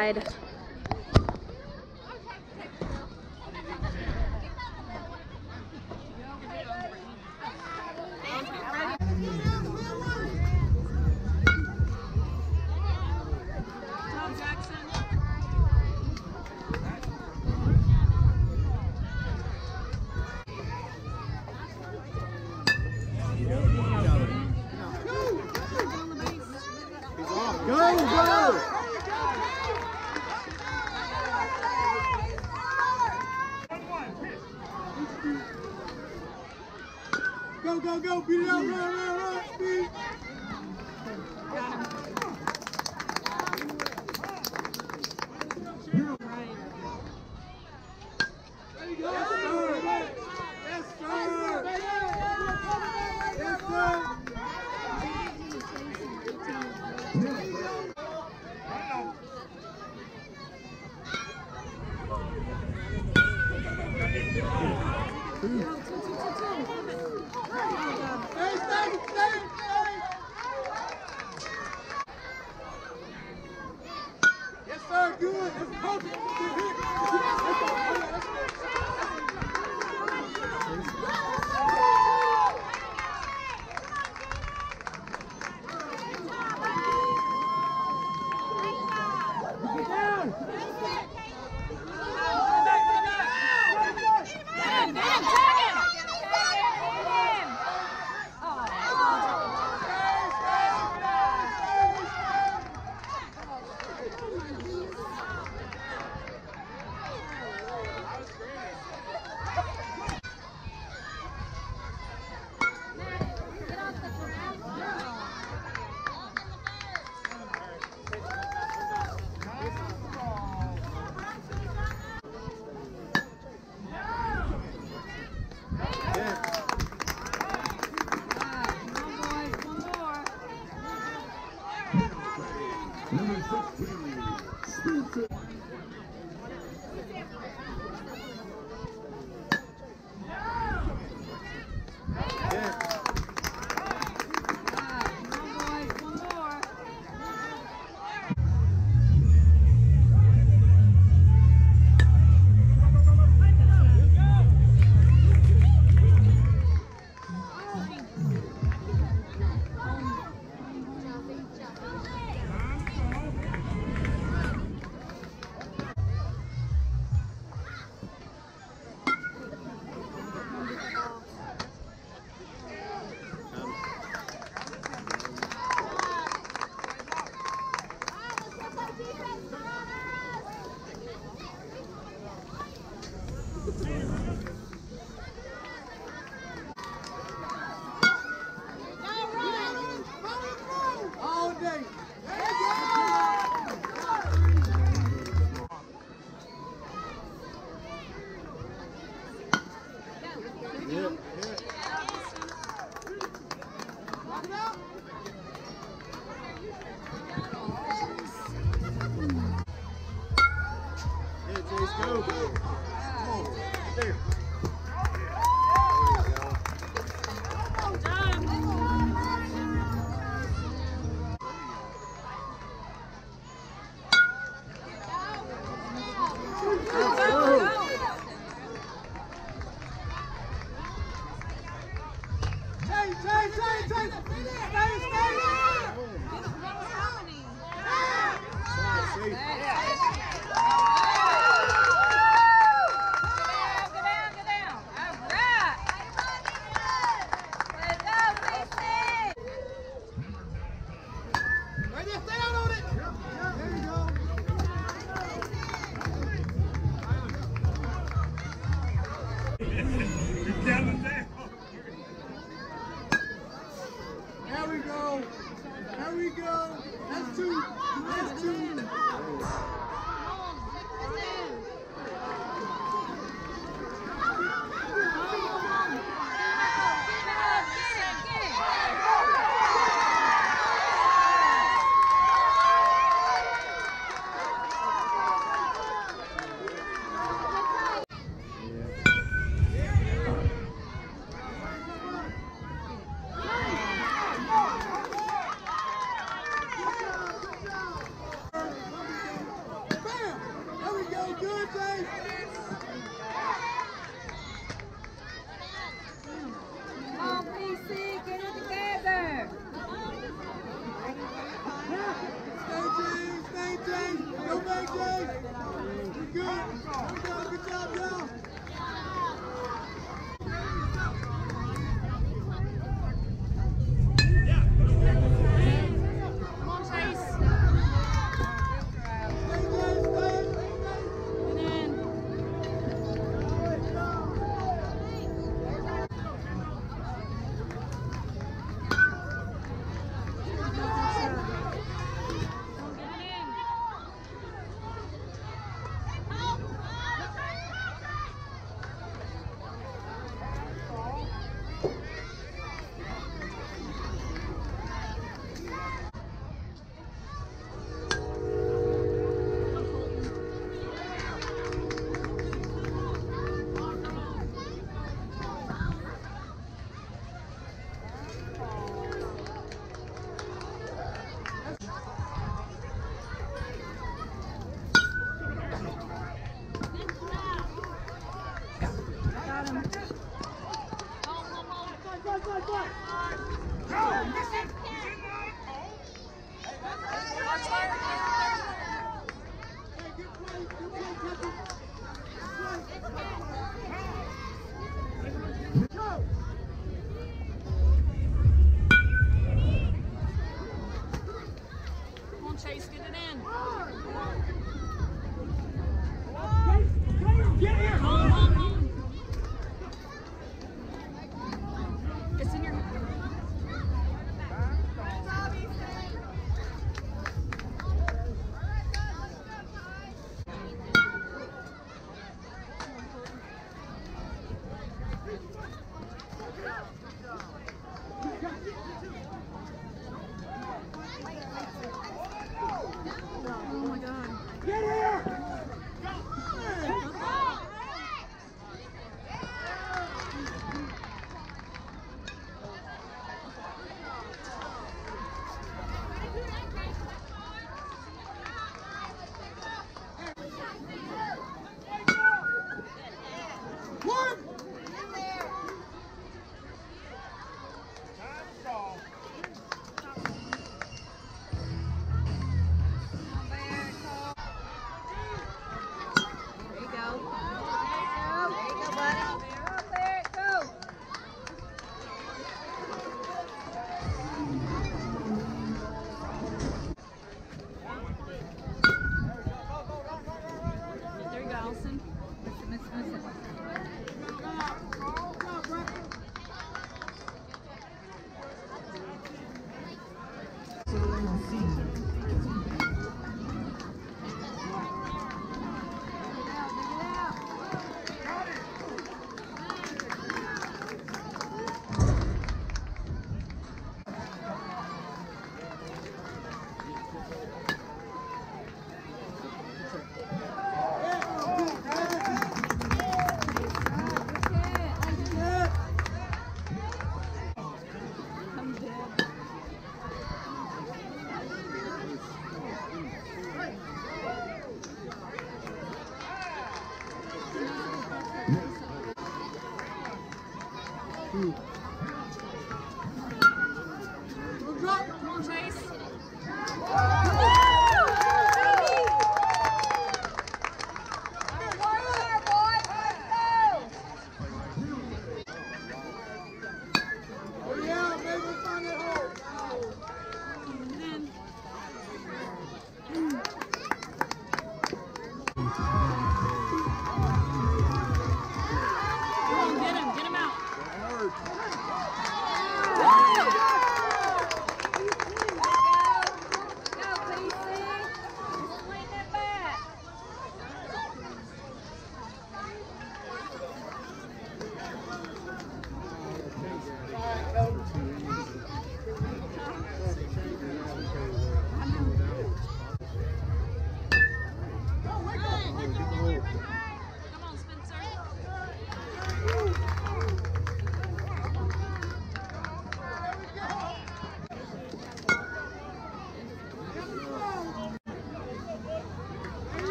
God. One.